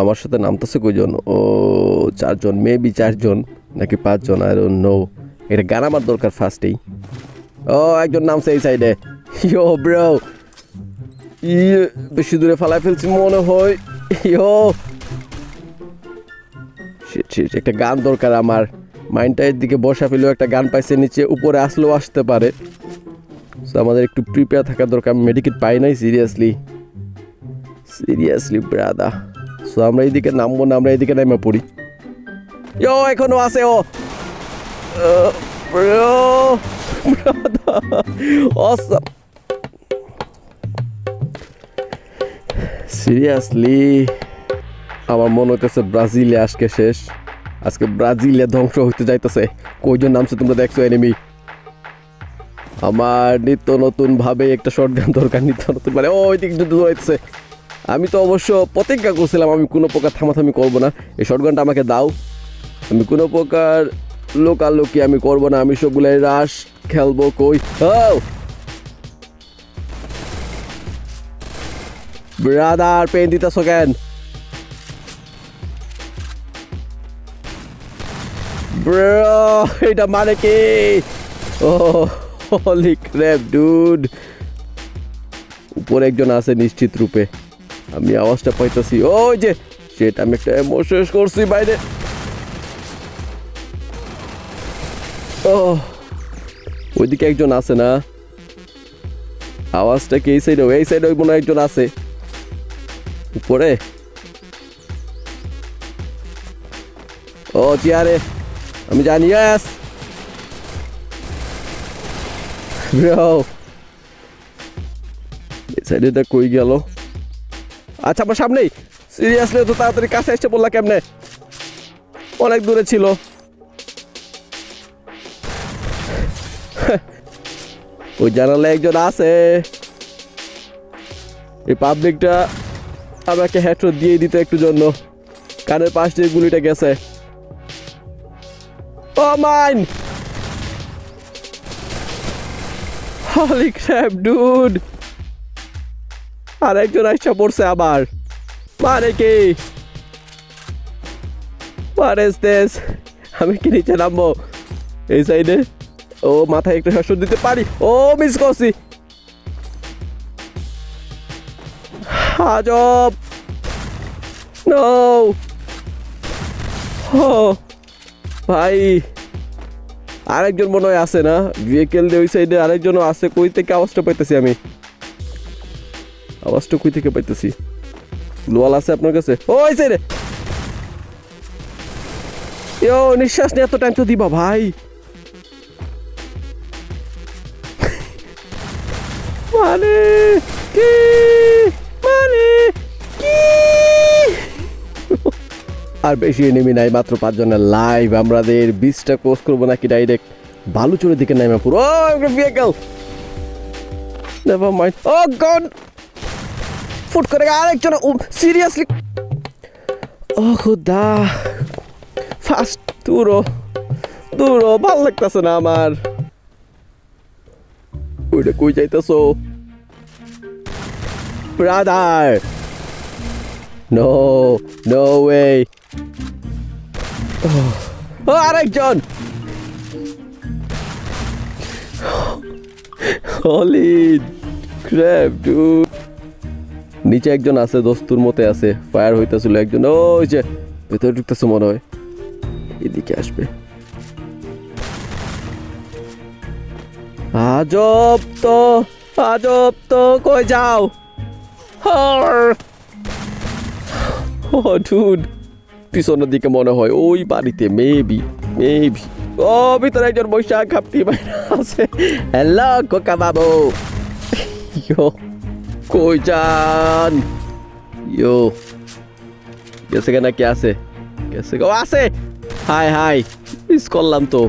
আমার সাথে নামতেছে কয়জন? ও, চারজন মেবি চারজন, নাকি পাঁচজন আর নো এটা গান আমার দরকার ফার্স্টেই ও, একজন নামছে এই সাইডে ইয়ো ব্রো ইয়ে বেশি দূরে ফালাই ফেলছি মনে হয়। ইয়ো। একটা গান দরকার আমার। মাইন্ডটা এর দিকে বসা ফেলেও একটা গান পাইছে, নিচে উপরে আসলেও আসতে পারে। আমাদের একটু প্রিপেয়ার থাকা দরকার। আমি মেডিকেট পাই নাই সিরিয়াসলি সিরিয়াসলি ব্রাদা সো আমরা এইদিকে নামবো না, আমরা এইদিকে নেমে পড়ি। ইয়ো এখনও আছে ও। অসম সিরিয়াসলি আমার মনে হইতেছে ব্রাজিলে আজকে শেষ। আজকে ব্রাজিলে ধ্বংস হইতে যাইতেছে। কয়জন নামছে তোমরা দেখছ এনিমি আমার নিত্য নতুন ভাবে একটা শর্ট গান দরকার, নিত্য নতুন মানে ও ওই দিক যুদ্ধ হইতেছে। আমি তো অবশ্য প্রতিজ্ঞা করছিলাম, আমি কোনো প্রকার থামাথামি করব না। এই শর্ট গানটা আমাকে দাও। আমি কোনো প্রকার লোকালোকি আমি করব না, আমি সবগুলাই রাস খেলব কই? ব্রাদার পেন দিতেছ কেন? এটা মানে কি? ও হলি ক্র্যাপ ডুড উপরে একজন আছে নিশ্চিত রূপে। আমি আওয়াজটা পাইতেছি। ওই যে, সেটা আমি একটা শেষ করছি বাইরে। ও ওইদিকে একজন আছে না? আওয়াজটা কি এই সাইডে এই সাইডে ওই মনে একজন আছে। উপরে? ও, চেয়ারে। আমি জানি এই সাইডেটা কই গেল? আচ্ছা আমার সামনেই। সিরিয়াসলি তো তাড়াতাড়ি কাছে এসে বললা কেমনে? অনেক দূরে ছিল। ওই জানালে একজন আছে। এই পাবলিকটা আমাকে হেডশট দিয়ে দিতে একটু জন্য। কানের পাশ দিয়ে গুলিটা গেছে। ও মাইন! হলি ক্র্যাপ ডুড আর একজন আইসা পড়ছে আবার। মানে কি? What আমি কি নিচে নামবো? এই সাইডে ও, মাথায় একটা শাসন দিতে পারি? ও মিস করছি। আজব। ভাই। আরেকজন মনে হয় আছে না? ভেহিকেল দিয়ে ওই সাইডে আরেকজনও আছে। কই থেকে আওয়াজটা পাইতেছি আমি? আওয়াজটা কই থেকে পাইতেছি? লোয়াল আছে আপনার কাছে? ওই সাইডে ইয়ো নিঃশ্বাস নিয়ে এত টাইম তো দিবা ভাই। মানে কি? মানে কি? আর বেশি এনিমি নাই, মাত্র পাঁচজনের লাইভ আমাদের বিশটা কোর্স করব নাকি ডাইরেক্ট বালুচুরের দিকে নামে পুরো। Vehicle never mind oh god ফুট করে আরেকজন সিরিয়াসলি ও খুদা ফাস্ট দূরো দূরো ভালো লাগতেছে না আমার ওইটা কই যাইতেছো ব্রাদার নো নো ওয়ে ও আরেকজন হলি ক্র্যাপ ডুড নিচে একজন আছে, দস্তুর মতে আছে। ফায়ার হইতেছিল একজন, ওই যে ভেতরে ঢুকতেছে মনে হয়। এদিকে আসবে। আজব তো আজব তো, কই যাও? পিছনের দিকে মনে হয় ওই বাড়িতে মেবি মেবি ও, ভিতরে একজন বৈশাখ খাপটি বাইরে আছে। হ্যালো, কোকা বাবু। কই যান? ইয়ো, গেছে কেনা, কে আছে? গেছে ও আছে! হাই হাই মিস করলাম তো।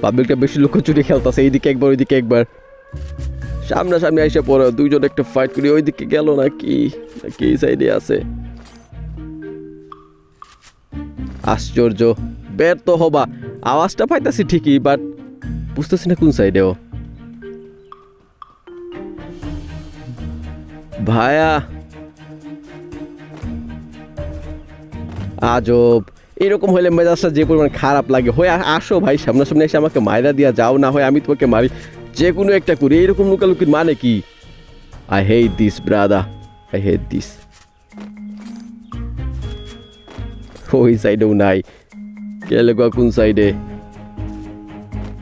পাবলিকটা বেশি লুকোচুরি খেলতেছে, এইদিকে একবার, ওইদিকে একবার। সামনাসামনি এসে পড়ে দুইজন একটা ফাইট করি, ওইদিকে গেল নাকি? নাকি এই সাইডে আছে? আশ্চর্য ব্যর্থ হবা। আওয়াজটা পাইতাছি ঠিকই বাট বুঝতেছি না কোন সাইডে ভায়া। আজব। এরকম হলে মেজাজটা যে পরিমাণ খারাপ লাগে। হয়ে আসো ভাই, সামনাসামনি এসে আমাকে মায়েরা দিয়া যাও, না হয় আমি তোমাকে মারি যে কোনো একটা করি। এরকম লুকালুকির মানে কি? I hate this brother I hate this ওই সাইডেও নাই। গো কোন সাইডে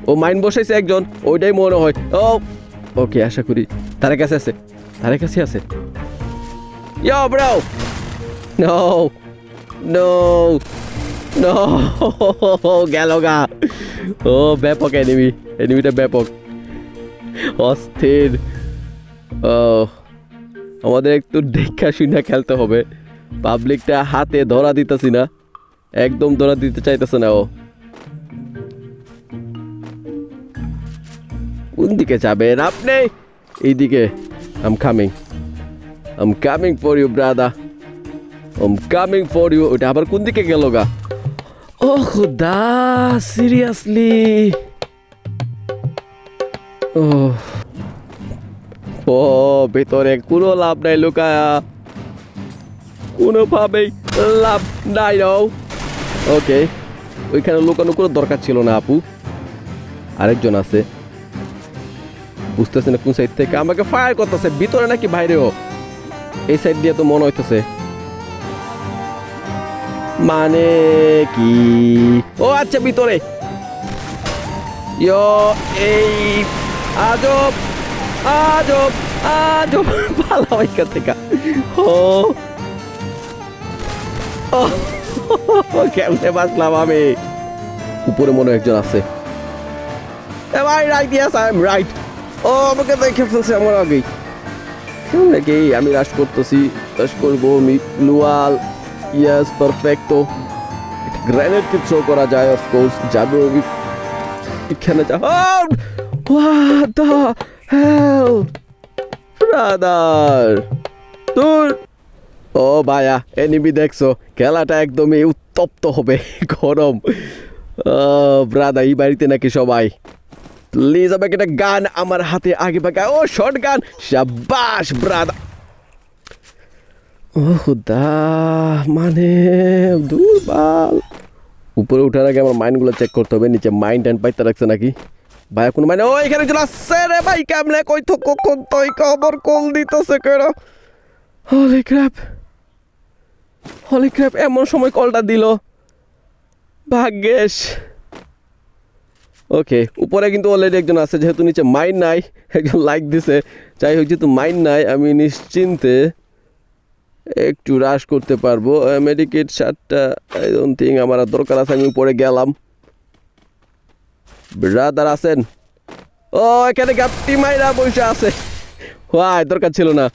ও মাইন্ড বসাইছে একজন। ওইটাই মনে হয়। ও, ওকে, আশা করি তার কাছে আছে? তার কাছে আছে! গেল গা। ও, ব্যাপক এনিমি এনিমিটা ব্যাপক। অস্থির। ও, আমাদের একটু দেখা শুনে খেলতে হবে। পাবলিকটা হাতে ধরা দিতেছি না। একদম ধরা দিতে চাইতেছে না ও। কোন দিকে যাবেন আপনি? এইদিকে I'm coming I'm coming for you brother I'm coming for you ওটা আবার কোন দিকে গেল গা? ও খুদা সিরিয়াসলি ও। ও, ভেতরে কোনো লাভ নাই লুকায়া। কোনোভাবেই লাভ নাই নাও ওকে ওইখানে লুকানো কোনো দরকার ছিল না, আপু। আরেকজন আছে। বুঝতেছে না কোন সাইড থেকে। আমাকে ফায়ার করতেছে, ভিতরে নাকি বাইরেও। এই সাইড দিয়ে তো মনে হইতেছে। মানে কি? ও আচ্ছা ভিতরে। এই, আজব আজব আজব ভালো এখান থেকে। ও কেমনে বাঁচলাম আমি? উপরে মনে একজন আছে। Am I right? Yes. ও, আমাকে দেখে ফেলছে আমার আগেই। নাকি আমি রাশ করতেছি? রাশ করব লুয়াল ইয়াস পারফেক্টো থ্রো করা যায় অফ কোর্স যাবে এখানে যা ও, ভাইয়া এনিমি দেখছ। খেলাটা একদমই উত্তপ্ত হবে, গরম। ব্রাদা এই বাড়িতে নাকি সবাই প্লিজ আমাকে একটা গান আমার হাতে আগে পাকা। ও শর্ট গান। শাবাশ ব্রাদা ও খুদা মানে দুর্বল। উপরে উঠার আগে আমার মাইন্ডগুলো চেক করতে হবে, নিচে মাইন্ড ট্যান্ড পাইতে রাখছে নাকি? ভাই, কোনো মানে ও, এখানে চলে আসছে রে ভাই, কেমনে কই তো কখন তুই খবর কল দিতেছে কেন হলি ক্র্যাপ হলি ক্র্যাপ এমন সময় কলটা দিল। ভাগ্যেশ। ওকে উপরে কিন্তু অলরেডি একজন আছে, যেহেতু নিচে মাইন্ড নাই, একজন লাইক দিছে। যাই হোক, যেহেতু মাইন্ড নাই, আমি নিশ্চিন্তে একটু রাশ করতে পারব। মেডিকেট শার্টটা আই ডোন্ট থিঙ্ক আমার দরকার আছে, আমি উপরে গেলাম। ব্রাদার আছেন? ও, এখানে গাপটি মাইরা বসে আছে। হয় দরকার ছিল না।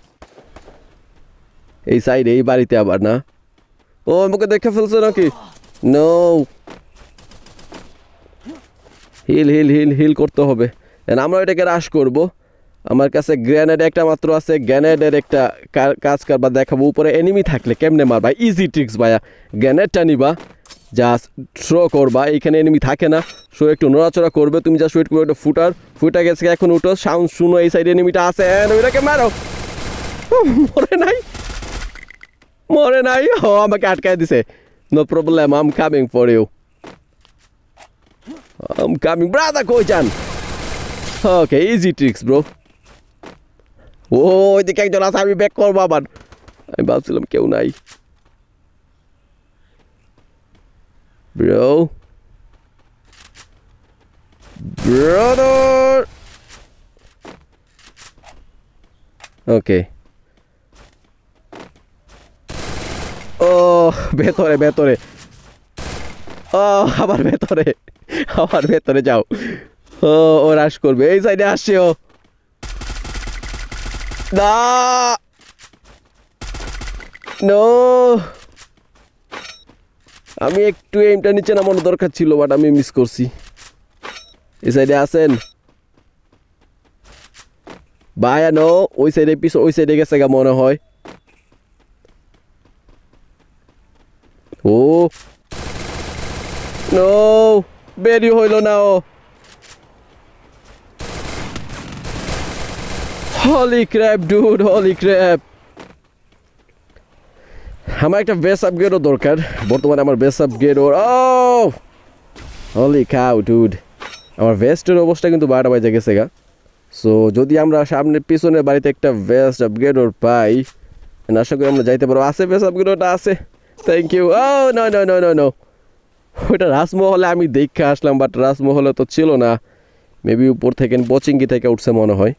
এই সাইড এই বাড়িতে আবার না। ও, আমাকে দেখে ফেলছে নাকি? No heal heal heal heal করতে হবে। আমরা এটাকে রাশ করব। আমার কাছে গ্রেনেড একটা মাত্র আছে। গ্রেনেডের একটা কাজ কারবার দেখাবো। উপরে এনিমি থাকলে কেমনে মারবা? ইজি ট্রিক্স ভাইয়া। গ্রেনেডটা নিবা। জাস্ট থ্রো করবা। এইখানে এনিমি থাকে না। সো একটু নড়াচড়া করবে। তুমি জাস্ট ওয়েট করবে একটা ফুটার। ফুটা গেছে, এখন উঠো। সাউন্ড শুনো, এই সাইডে এনিমিটা আছে। এনিমিটাকে মারো। মরে নাই। মরে নাই। ও, আমাকে আটকায় দিছে। No problem I'm coming for you I'm coming. Brother, কই যান ওকে ইজি ট্রিক্স ব্রো ও ওইদিকে একজন আছে আমি ব্যাক করব আবার। আমি ভাবছিলাম কেউ নাই। ব্রো ব্রাদার ওকে ও ভেতরে ভেতরে। ও আবার ভেতরে। আবার ভেতরে যাও। ও ও রাশ করবে। এই সাইডে আসছে ও। না! আমি একটু এইমটা নিচে নামানো দরকার ছিল বাট আমি মিস করছি। এই সাইডে আছেন ভাইয়া নো ওই সাইডে পিছ ওই সাইডে গেছে গা মনে হয়। ও! নো বেরি হইল না ও। Holy crap dude holy crap আমার একটা বেস আপগ্রেডও দরকার। বর্তমানে আমার বেস আপগ্রেড ওর ও! হলি খাও ডুড আমার ভেস্টের অবস্থা কিন্তু বারোটা বাজে গেছে গা। সো যদি আমরা সামনে পিছনের বাড়িতে একটা ভেস্ট আপগ্রেড ওর পাই আশা করি আমরা যাইতে পারব। আছে ভেস্ট আপগ্রেড ওটা আছে। Thank you O no no no no no ওইটা রাজমহলে আমি দেখে আসলাম বাট রাজমহলে তো ছিল না। মেবি উপর থেকে পচিঙ্গি থেকে উঠছে মনে হয়।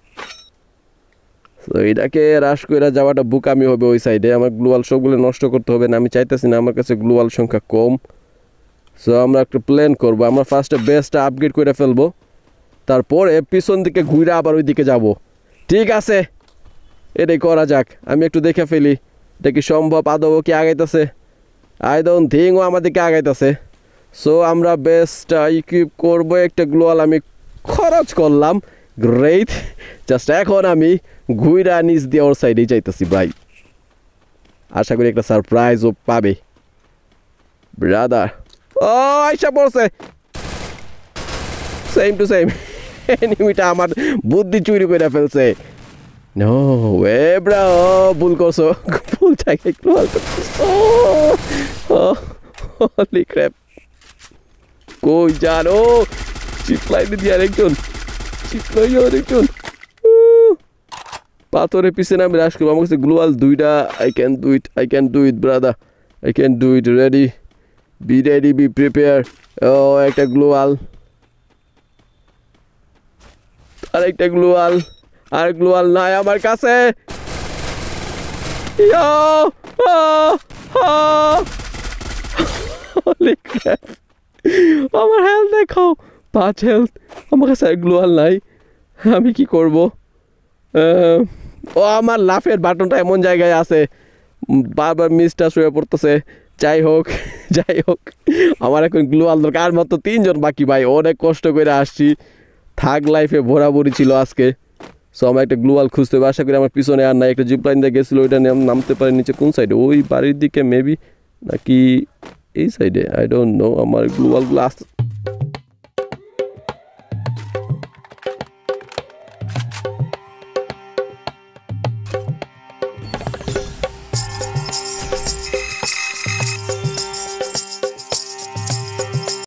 তো এটাকে রাশ করে যাওয়াটা বুকামি হবে ওই সাইডে আমার গ্লোয়াল সবগুলো নষ্ট করতে হবে না, আমি চাইতেছি না আমার কাছে গ্লোয়াল সংখ্যা কম। সো আমরা একটা প্ল্যান করব। আমরা ফার্স্টে বেসটা আপগ্রেড করে ফেলব। তারপরে পিছন দিকে ঘুরে আবার ওই দিকে যাব। ঠিক আছে। এটাই করা যাক। আমি একটু দেখে ফেলি। এটা কি সম্ভব? আদৌ কি আগাইতেছে? আই ডোন্ট ও আমার দিকে আগাইতেছে। সো আমরা বেসটা ইকুইপ করব, একটা গ্লোয়াল আমি খরচ করলাম। গ্রেট জাস্ট এখন আমি ঘুইরা নিচ দিয়ে ওর সাইডেই যাইতেছি, ভাই। আশা করি একটা সারপ্রাইজও পাবে। ব্রাদার ও, আইসা পড়ছে। সেম টু সেম এনিমিটা আমার বুদ্ধি চুরি করে ফেলছে। নো ওয়ে ব্রা ভুল করছ। ভুল জায়গায় একটু হলি ক্র্যাপ কই যান? জানো চিপলাইনে দিয়ে আরেকজন চিপলাই আরেকজন। উহ, পাথরের পিছনে আমি রাশ করব। আমার কাছে গ্লোয়াল দুইটা I can do it I can do it brother I can do it ready be ready be prepare ও একটা গ্লোয়াল আর একটা গ্লোয়াল আর গ্লোয়াল নাই আমার কাছে! Holy crap! আমার হেলথ দেখো পাঁচ হেলথ আমার কাছে গ্লোয়াল নাই। আমি কি করব? ও আমার লাফের বাটনটা এমন জায়গায় আছে। বারবার মিসটা শুয়ে পড়তেছে। যাই হোক যাই হোক, আমার এখন গ্লোয়াল দরকার। আর মাত্র তিনজন বাকি ভাই, অনেক কষ্ট করে আসছি। থাক লাইফে ভরাভরি ছিল আজকে। সো আমার একটা গ্লোয়াল খুঁজতে হবে। আশা করি আমার পিছনে আর নাই। একটা জিপ লাইন দিয়ে গেছিল, ওইটা নামতে পারি নিচে কোন সাইডে ওই বাড়ির দিকে মেবি নাকি এই সাইডে আই ডোন্ট নো আমার গ্লোয়ালগুলো আসতে